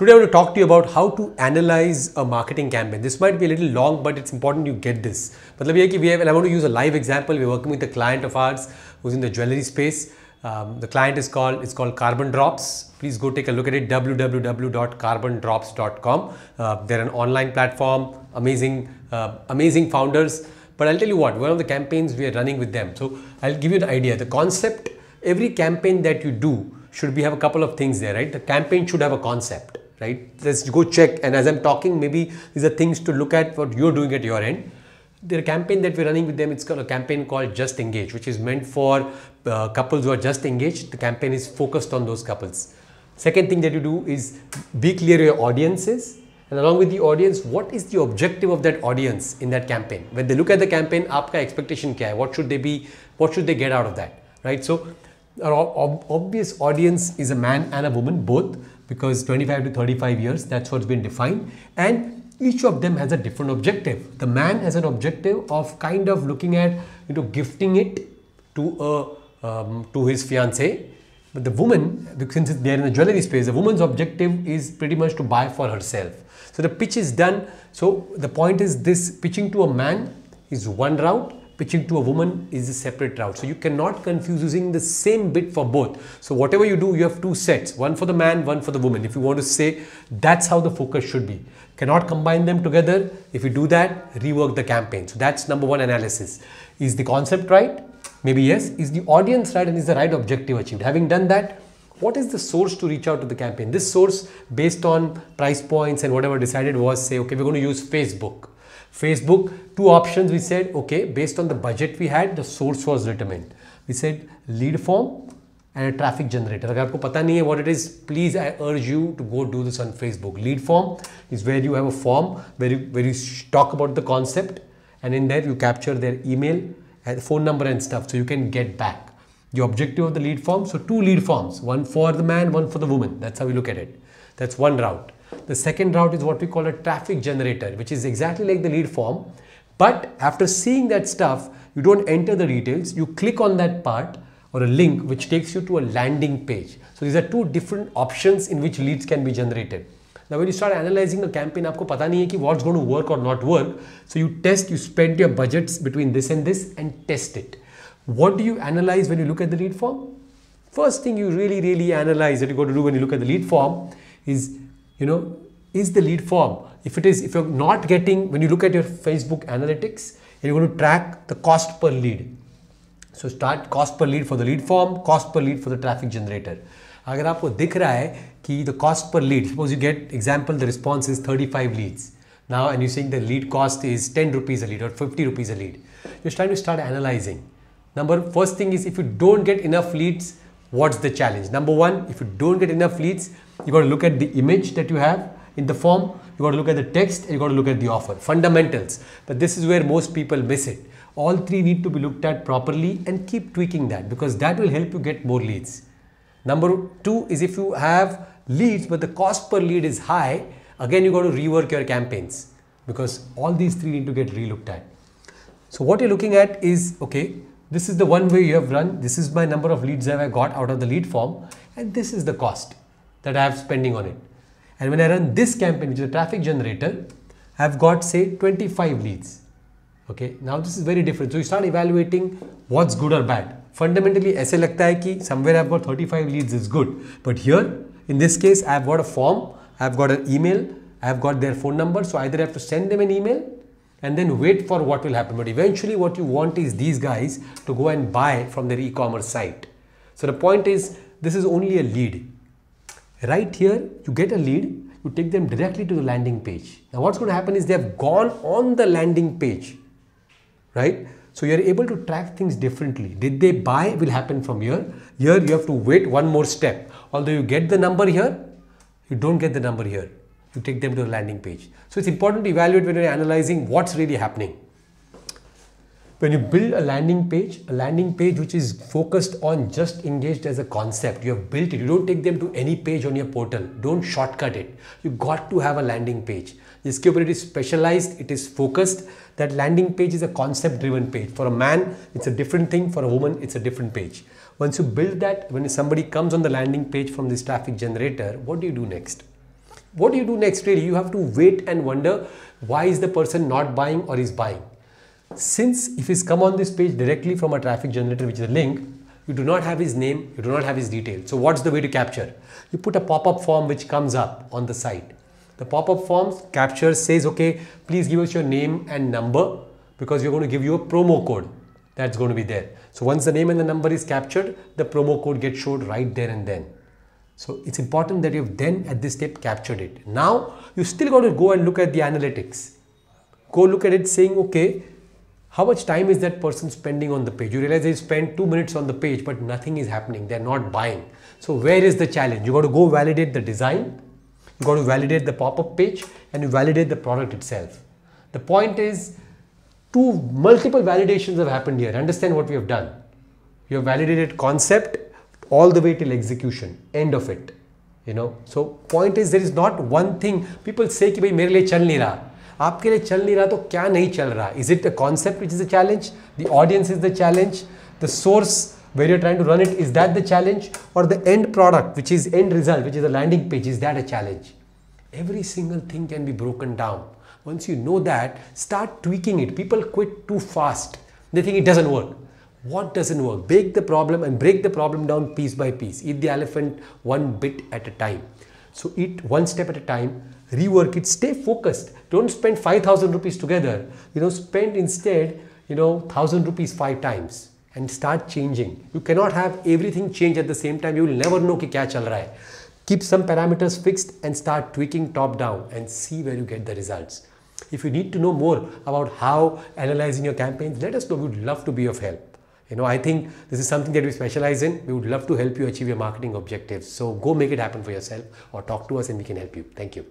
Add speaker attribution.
Speaker 1: Today I want to talk to you about how to analyze a marketing campaign. This might be a little long, but it's important you get this. मतलब ये कि we have, I want to use a live example. We're working with a client of ours who's in the jewelry space. Um, the client is called it's called Carbon Drops. Please go take a look at it. www.carbondrops.com. Uh, they're an online platform. Amazing, uh, amazing founders. But I'll tell you what. One of the campaigns we are running with them. So I'll give you the idea. The concept. Every campaign that you do should be have a couple of things there, right? The campaign should have a concept, right? Let's go check. And as I'm talking, maybe these are things to look at what you're doing at your end. The campaign that we're running with them, it's called a campaign called Just Engage, which is meant for uh, couples who are just engaged. The campaign is focused on those couples. Second thing that you do is be clear your audiences and along with the audience, what is the objective of that audience in that campaign? When they look at the campaign, आपका expectation क्या है? What should they be? What should they get out of that? Right? So our ob obvious audience is a man and a woman both because 25 to 35 years that's what's been defined. And each of them has a different objective. The man has an objective of kind of looking at you know gifting it to a um, to his fiance but the woman since they're in the jewelry space the woman's objective is pretty much to buy for herself. So the pitch is done. So the point is this pitching to a man is one route pitching to a woman is a separate route. So you cannot confuse using the same bit for both. So whatever you do, you have two sets, one for the man, one for the woman. If you want to say that's how the focus should be. Cannot combine them together. If you do that, rework the campaign. So that's number one analysis. Is the concept right? Maybe yes. Is the audience right and is the right objective achieved? Having done that, what is the source to reach out to the campaign? This source based on price points and whatever decided was say, okay, we're going to use Facebook Facebook, two options we said, okay, based on the budget we had, the source was determined. We said lead form and a traffic generator. अगर आपको पता नहीं है what it is, please I urge you to go do this on Facebook. Lead form is where you have a form where you, where you talk about the concept and in there you capture their email and phone number and stuff so you can get back. The objective of the lead form, so two lead forms, one for the man, one for the woman. That's how we look at it. That's one route. The second route is what we call a traffic generator, which is exactly like the lead form. But after seeing that stuff, you don't enter the details, you click on that part or a link which takes you to a landing page. So these are two different options in which leads can be generated. Now when you start analyzing the campaign, आपको पता नहीं है कि what's going to work or not work. So you test, you spend your budgets between this and this and test it. What do you analyze when you look at the lead form? First thing you really, really analyze that you got to do when you look at the lead form is you know, is the lead form. If it is, if you're not getting, when you look at your Facebook analytics, you're going to track the cost per lead. So start cost per lead for the lead form, cost per lead for the traffic generator. अगर आपको दिख रहा है कि the cost per lead, suppose you get example the response is 35 leads. Now and you're saying the lead cost is 10 rupees a lead or 50 rupees a lead. You're trying to start analyzing. Number first thing is if you don't get enough leads, what's the challenge? Number one, if you don't get enough leads, you got to look at the image that you have in the form you got to look at the text and you got to look at the offer. Fundamentals. But this is where most people miss it. All three need to be looked at properly and keep tweaking that because that will help you get more leads. Number two is if you have leads but the cost per lead is high again you got to rework your campaigns because all these three need to get relooked at. So what you're looking at is okay this is the one way you have run this is my number of leads that i got out of the lead form and this is the cost that I have spending on it. And when I run this campaign, which is a traffic generator, I've got say 25 leads. Okay, now this is very different. So you start evaluating what's good or bad. Fundamentally, ऐसे लगता है कि somewhere I've got 35 leads is good. But here, in this case, I've got a form, I've got an email, I've got their phone number. So either I have to send them an email and then wait for what will happen. But eventually what you want is these guys to go and buy from their e-commerce site. So the point is, this is only a lead. Right here, you get a lead, you take them directly to the landing page. Now what's going to happen is they have gone on the landing page, right? So you're able to track things differently. Did they buy will happen from here. Here you have to wait one more step. Although you get the number here, you don't get the number here. You take them to the landing page. So it's important to evaluate when you're analyzing what's really happening when you build a landing page, a landing page which is focused on just engaged as a concept, you have built it. You don't take them to any page on your portal. Don't shortcut it. You got to have a landing page. This it is specialized, it is focused. That landing page is a concept driven page. For a man, it's a different thing. For a woman, it's a different page. Once you build that, when somebody comes on the landing page from this traffic generator, what do you do next? What do you do next really? You have to wait and wonder why is the person not buying or is buying. Since if he's come on this page directly from a traffic generator, which is a link, you do not have his name, you do not have his details. So what's the way to capture? You put a pop-up form which comes up on the site. The pop-up form captures says, okay, please give us your name and number because we're going to give you a promo code that's going to be there. So once the name and the number is captured, the promo code gets showed right there and then. So it's important that you've then at this step captured it. Now you still got to go and look at the analytics. Go look at it saying, okay, how much time is that person spending on the page? You realize they spend two minutes on the page, but nothing is happening. They're not buying. So where is the challenge? You got to go validate the design. You got to validate the pop-up page and you validate the product itself. The point is two multiple validations have happened here. Understand what we have done. You have validated concept all the way till execution, end of it. You know, so point is there is not one thing. People say कि भाई मेरे लिए चल नहीं रहा आपके लिए चल नहीं रहा तो क्या नहीं चल रहा is it a concept which is a challenge the audience is the challenge the source where you're trying to run it is that the challenge or the end product which is end result which is a landing page is that a challenge every single thing can be broken down once you know that start tweaking it people quit too fast they think it doesn't work what doesn't work break the problem and break the problem down piece by piece eat the elephant one bit at a time so eat one step at a time rework it, stay focused. Don't spend 5,000 rupees together. You know, spend instead, you know, 1,000 rupees five times and start changing. You cannot have everything change at the same time. You will never know ki kya chal hai. Keep some parameters fixed and start tweaking top down and see where you get the results. If you need to know more about how analyzing your campaigns, let us know. We would love to be of help. You know, I think this is something that we specialize in. We would love to help you achieve your marketing objectives. So go make it happen for yourself or talk to us and we can help you. Thank you.